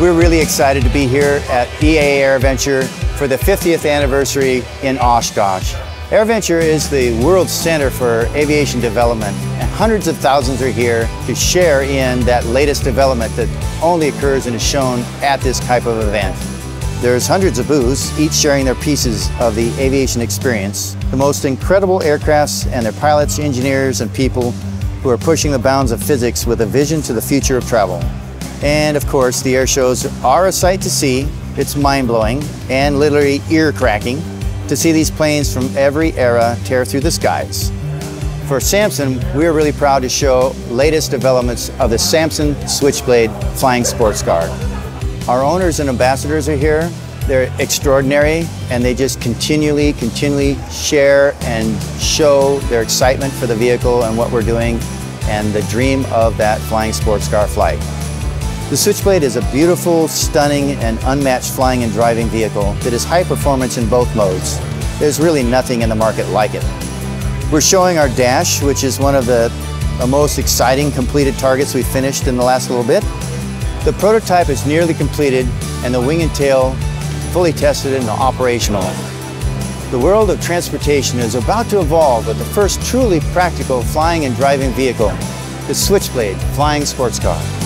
We're really excited to be here at EAA AirVenture for the 50th anniversary in Oshkosh. AirVenture is the world center for aviation development, and hundreds of thousands are here to share in that latest development that only occurs and is shown at this type of event. There's hundreds of booths, each sharing their pieces of the aviation experience. The most incredible aircrafts and their pilots, engineers, and people who are pushing the bounds of physics with a vision to the future of travel. And of course, the air shows are a sight to see. It's mind-blowing and literally ear-cracking to see these planes from every era tear through the skies. For Samson, we're really proud to show latest developments of the Samson Switchblade Flying Sports Car. Our owners and ambassadors are here. They're extraordinary and they just continually, continually share and show their excitement for the vehicle and what we're doing and the dream of that flying sports car flight. The Switchblade is a beautiful, stunning, and unmatched flying and driving vehicle that is high performance in both modes. There's really nothing in the market like it. We're showing our Dash, which is one of the, the most exciting completed targets we finished in the last little bit. The prototype is nearly completed and the wing and tail fully tested and operational. The world of transportation is about to evolve with the first truly practical flying and driving vehicle, the Switchblade Flying Sports Car.